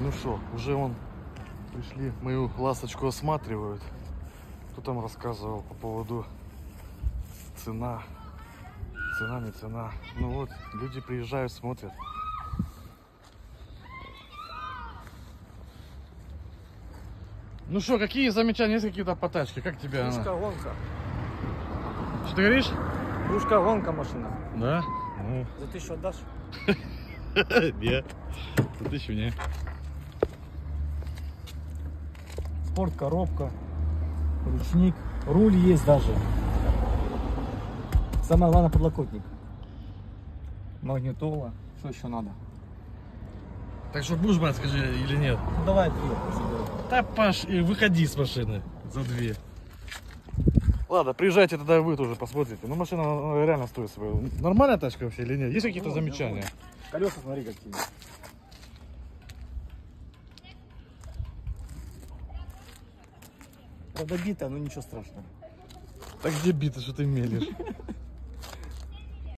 Ну что, уже он пришли, мою ласточку осматривают. Кто там рассказывал по поводу цена. Цена, не цена. Ну вот, люди приезжают, смотрят. Ну что, какие замечания, есть какие-то по тачке? Как тебе она? Русская гонка. Что ты говоришь? Русская гонка машина. Да? Ну, За тысячу отдашь? нет. Тысячу не. Спорт, коробка, ручник, руль есть даже. Самое главное подлокотник. Магнитола. Что еще надо? Так что будешь брать, скажи, или нет? Ну давай две. Да Паш, и выходи с машины за две. Ладно, приезжайте тогда вы тоже посмотрите. Ну машина реально стоит свою. Нормальная тачка вообще или нет? Есть какие-то Ну, замечания? Колеса смотри какие. Правда битая, но ничего страшного. Так где биты, что ты мелешь?